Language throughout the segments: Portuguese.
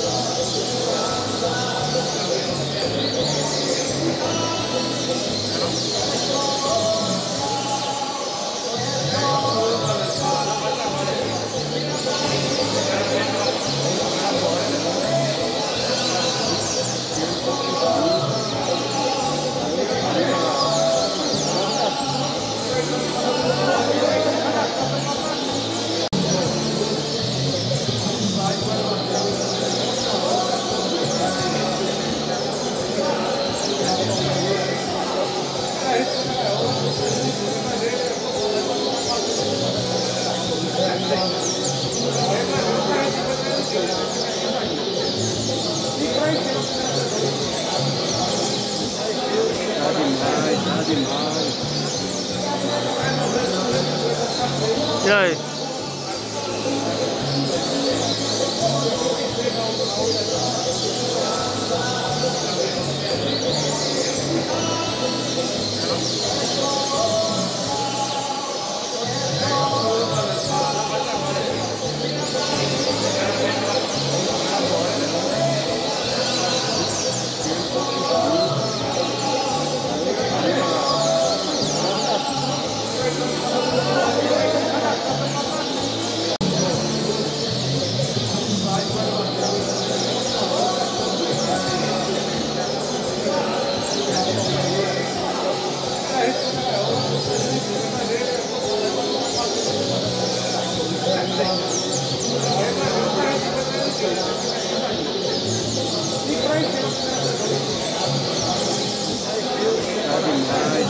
Yeah.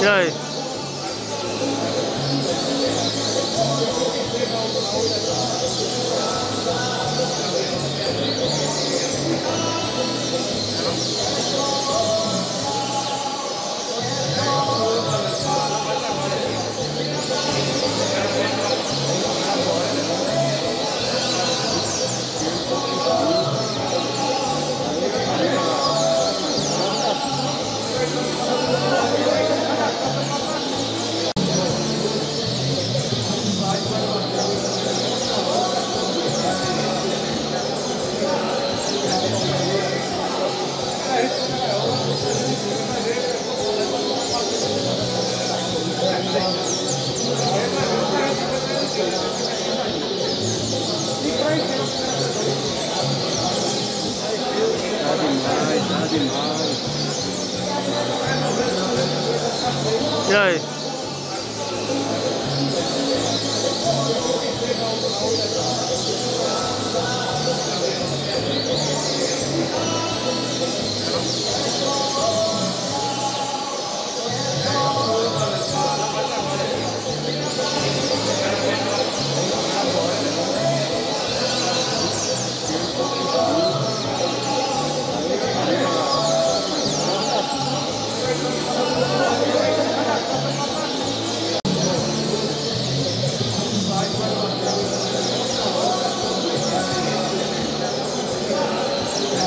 E aí? Oh, my God.